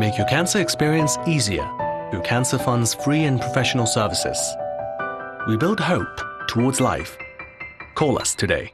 Make your cancer experience easier through Cancer Fund's free and professional services. We build hope towards life. Call us today.